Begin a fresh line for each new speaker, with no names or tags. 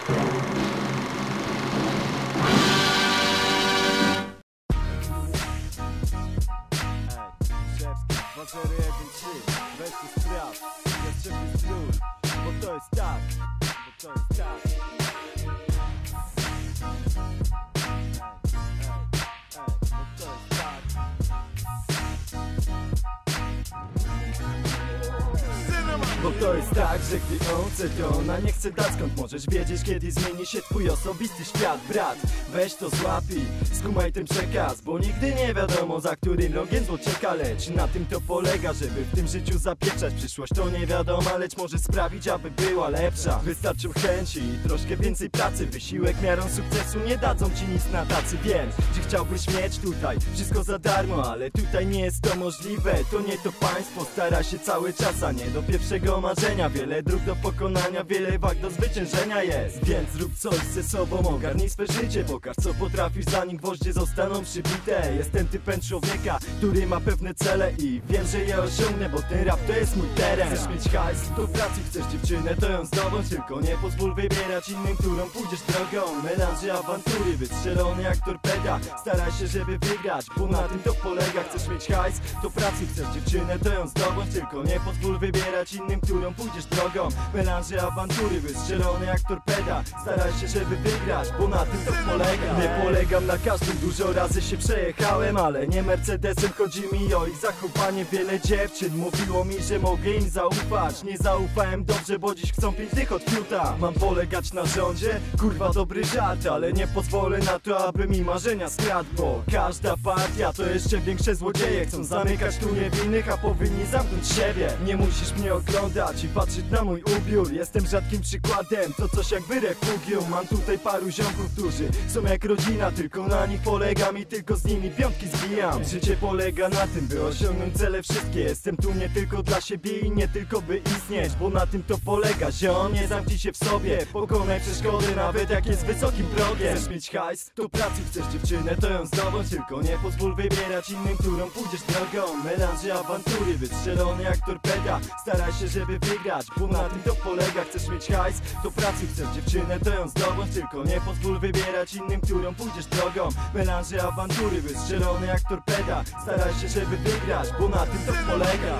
Szewski 2013 Weź spraw Potrzebny strój Bo to jest tak Bo to jest tak Bo to jest tak, że gdy on chce, to ona nie chce dać. Skąd możesz wiedzieć, kiedy zmieni się twój osobisty świat Brat, weź to złapij, skumaj ten przekaz Bo nigdy nie wiadomo, za którym rogiem zło czeka Lecz na tym to polega, żeby w tym życiu zapieczać Przyszłość. To nie wiadoma, lecz może sprawić, aby była lepsza. Wystarczą chęci i troszkę więcej pracy. Wysiłek miarą sukcesu nie dadzą ci nic na tacy. Wiem, że chciałbyś mieć tutaj wszystko za darmo Ale tutaj nie jest to możliwe, to nie to państwo Stara się cały czas, a nie do pierwszego marzenia Wiele dróg do pokonania, wiele wag do zwyciężenia jest. Więc zrób coś ze sobą, ogarnij swe życie. Pokaż co potrafisz, zanim gwoździe zostaną przybite. Jestem typem człowieka, który ma pewne cele I wiem, że je osiągnę, bo ten rap to jest mój teren. Chcesz mieć hajs, w pracy chcesz dziewczynę, to ją zdobądź. Tylko nie pozwól wybierać innym, którą pójdziesz drogą. Melanży awantury, wystrzelony jak torpeda Staraj się, żeby wygrać, bo na tym to polega. Chcesz mieć hajs, to pracy chcesz dziewczynę, to ją zdobądź. Tylko nie pozwól wybierać innym, którą pójdziesz drogą. Melanży awantury, wystrzelony jak torpeda. Staraj się, żeby wygrać, bo na tym to polega. Nie polegam na każdym, dużo razy się przejechałem Ale nie Mercedesem, chodzi mi o ich zachowanie. Wiele dziewczyn mówiło mi, że mogę im zaufać. Nie zaufałem dobrze, bo dziś chcą pięć dych od fiuta. Mam polegać na rządzie? Kurwa dobry żart, ale nie pozwolę na to, aby mi marzenia skradł Bo każda partia to jeszcze większe złodzieje. Chcą zamykać tu niewinnych, a powinni zamknąć siebie. Nie musisz mnie oglądać i patrzeć na mój ubiór. Jestem rzadkim przykładem, to coś jakby refugium Mam tutaj paru ziomków, którzy są jak rodzina Tylko na nich polegam i tylko z nimi piątki zbijam Życie polega na tym, by osiągnąć cele wszystkie. Jestem tu nie tylko dla siebie i nie tylko by istnieć Bo na tym to polega, ziom, nie zamknij się w sobie Pokonaj przeszkody, nawet jak jest wysokim progiem. Chcesz mieć hajs, to pracy chcesz dziewczynę, to ją zdobądź. Tylko nie pozwól wybierać innym, którą pójdziesz drogą. Melanży awantury, wystrzelony jak torpeda Staraj się, żeby wygrać, bo na tym to polega. Chcesz mieć hajs, to pracy chcesz dziewczynę, to ją zdobądź. Tylko nie pozwól wybierać innym, którą pójdziesz drogą. Melanży awantury, wystrzelony jak torpeda Staraj się, żeby wygrać, bo na tym to polega